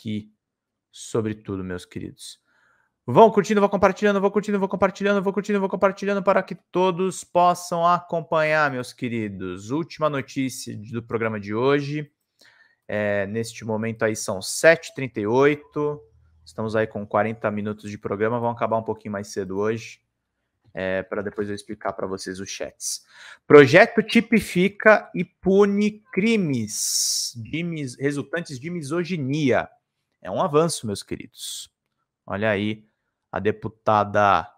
aqui sobre tudo, meus queridos. Vão curtindo, vão compartilhando, vão curtindo, vão compartilhando, vão curtindo, vão compartilhando para que todos possam acompanhar, meus queridos. Última notícia do programa de hoje. É, neste momento aí são 7h38. Estamos aí com 40 minutos de programa. Vão acabar um pouquinho mais cedo hoje. É, para depois eu explicar para vocês os chats. Projeto tipifica e pune crimes de resultantes de misoginia. É um avanço, meus queridos. Olha aí a deputada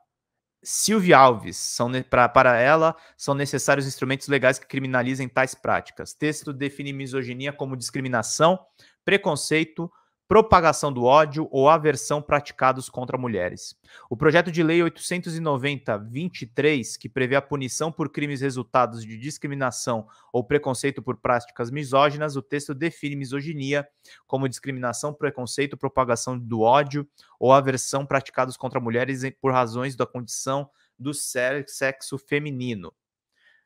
Silvia Alves. São, para ela, são necessários instrumentos legais que criminalizem tais práticas. Texto define misoginia como discriminação, preconceito, propagação do ódio ou aversão praticados contra mulheres. O projeto de lei 890-23, que prevê a punição por crimes resultados de discriminação ou preconceito por práticas misóginas, o texto define misoginia como discriminação, preconceito, propagação do ódio ou aversão praticados contra mulheres por razões da condição do sexo feminino.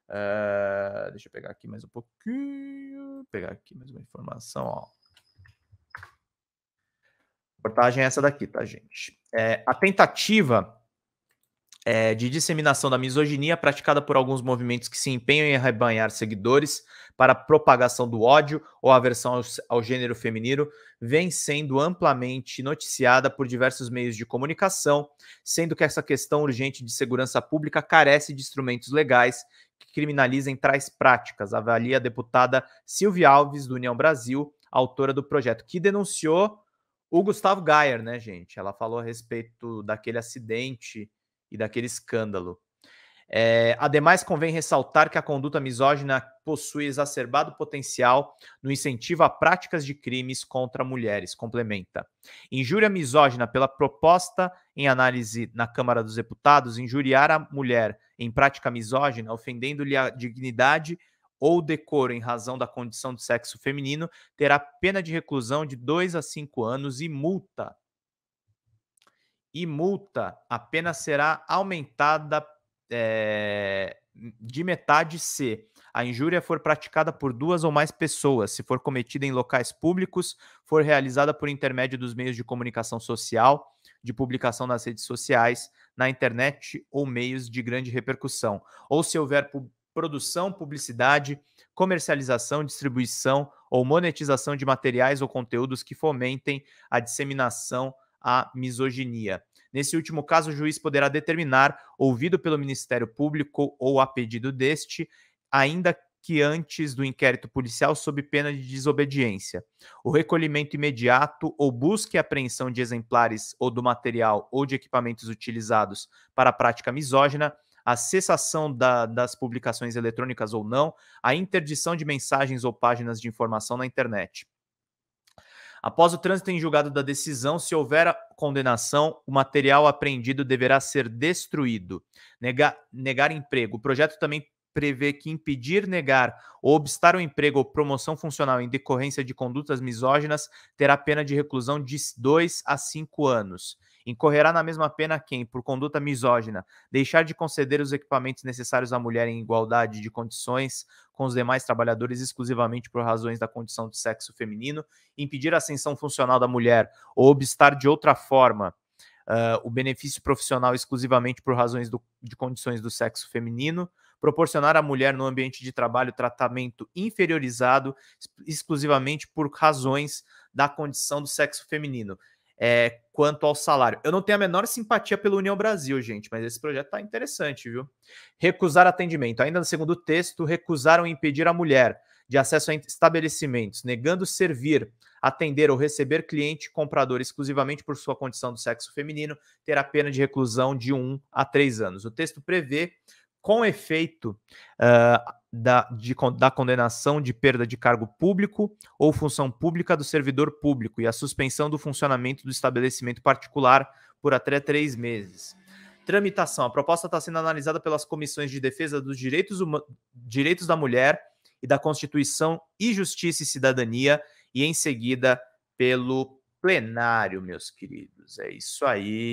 Uh, deixa eu pegar aqui mais um pouquinho. Pegar aqui mais uma informação. Ó reportagem é essa daqui, tá, gente? É, a tentativa é, de disseminação da misoginia praticada por alguns movimentos que se empenham em arrebanhar seguidores para propagação do ódio ou aversão ao, ao gênero feminino vem sendo amplamente noticiada por diversos meios de comunicação, sendo que essa questão urgente de segurança pública carece de instrumentos legais que criminalizem tais práticas, avalia a deputada Silvia Alves, do União Brasil, autora do projeto, que denunciou o Gustavo Gayer, né, gente? Ela falou a respeito daquele acidente e daquele escândalo. É, ademais, convém ressaltar que a conduta misógina possui exacerbado potencial no incentivo a práticas de crimes contra mulheres. Complementa. Injúria misógina, pela proposta em análise na Câmara dos Deputados, injuriar a mulher em prática misógina, ofendendo-lhe a dignidade ou decoro em razão da condição do sexo feminino, terá pena de reclusão de 2 a 5 anos e multa. E multa, a pena será aumentada é, de metade se a injúria for praticada por duas ou mais pessoas, se for cometida em locais públicos, for realizada por intermédio dos meios de comunicação social, de publicação nas redes sociais, na internet ou meios de grande repercussão, ou se houver produção, publicidade, comercialização, distribuição ou monetização de materiais ou conteúdos que fomentem a disseminação à misoginia. Nesse último caso, o juiz poderá determinar, ouvido pelo Ministério Público ou a pedido deste, ainda que antes do inquérito policial, sob pena de desobediência. O recolhimento imediato ou busca e apreensão de exemplares ou do material ou de equipamentos utilizados para a prática misógina a cessação da, das publicações eletrônicas ou não, a interdição de mensagens ou páginas de informação na internet. Após o trânsito em julgado da decisão, se houver condenação, o material apreendido deverá ser destruído. Negar, negar emprego. O projeto também prevê que impedir, negar ou obstar o emprego ou promoção funcional em decorrência de condutas misóginas terá pena de reclusão de 2 a 5 anos. Incorrerá na mesma pena quem, por conduta misógina, deixar de conceder os equipamentos necessários à mulher em igualdade de condições com os demais trabalhadores exclusivamente por razões da condição do sexo feminino, impedir a ascensão funcional da mulher ou obstar de outra forma uh, o benefício profissional exclusivamente por razões do, de condições do sexo feminino, proporcionar à mulher no ambiente de trabalho tratamento inferiorizado exclusivamente por razões da condição do sexo feminino é, quanto ao salário. Eu não tenho a menor simpatia pela União Brasil, gente, mas esse projeto está interessante, viu? Recusar atendimento. Ainda no segundo texto, recusaram impedir a mulher de acesso a estabelecimentos, negando servir, atender ou receber cliente comprador exclusivamente por sua condição do sexo feminino, terá pena de reclusão de 1 a 3 anos. O texto prevê, com efeito, uh, da, de, da condenação de perda de cargo público ou função pública do servidor público e a suspensão do funcionamento do estabelecimento particular por até três meses. Tramitação. A proposta está sendo analisada pelas comissões de defesa dos direitos, direitos da mulher e da Constituição e Justiça e Cidadania e em seguida pelo plenário, meus queridos. É isso aí.